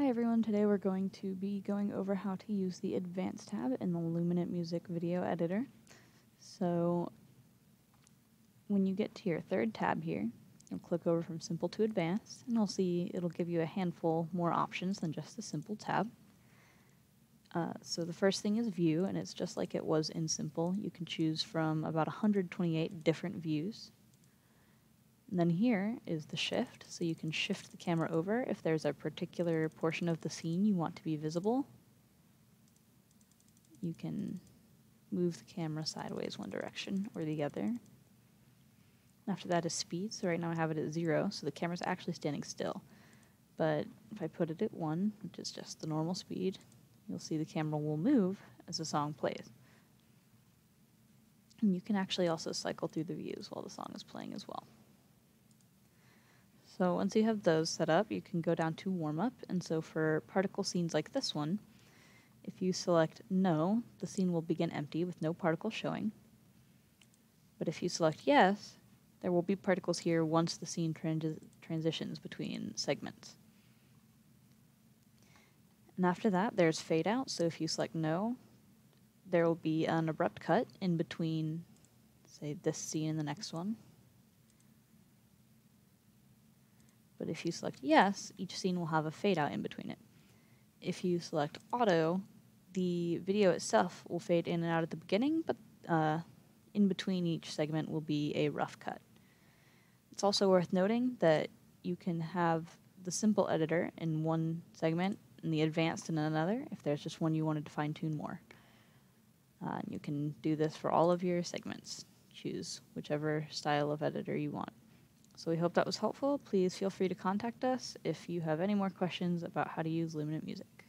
Hi everyone, today we're going to be going over how to use the Advanced tab in the Luminant Music Video Editor. So when you get to your third tab here, you'll click over from Simple to Advanced, and you'll see it'll give you a handful more options than just the Simple tab. Uh, so the first thing is View, and it's just like it was in Simple. You can choose from about 128 different views. And then here is the shift, so you can shift the camera over if there's a particular portion of the scene you want to be visible. You can move the camera sideways one direction or the other. After that is speed, so right now I have it at zero, so the camera's actually standing still. But if I put it at one, which is just the normal speed, you'll see the camera will move as the song plays. And you can actually also cycle through the views while the song is playing as well. So once you have those set up, you can go down to warm up. And so for particle scenes like this one, if you select no, the scene will begin empty with no particles showing. But if you select yes, there will be particles here once the scene transi transitions between segments. And after that, there's fade out. So if you select no, there will be an abrupt cut in between, say, this scene and the next one. But if you select yes, each scene will have a fade out in between it. If you select auto, the video itself will fade in and out at the beginning, but uh, in between each segment will be a rough cut. It's also worth noting that you can have the simple editor in one segment and the advanced in another if there's just one you wanted to fine tune more. Uh, you can do this for all of your segments. Choose whichever style of editor you want. So we hope that was helpful. Please feel free to contact us if you have any more questions about how to use Luminant Music.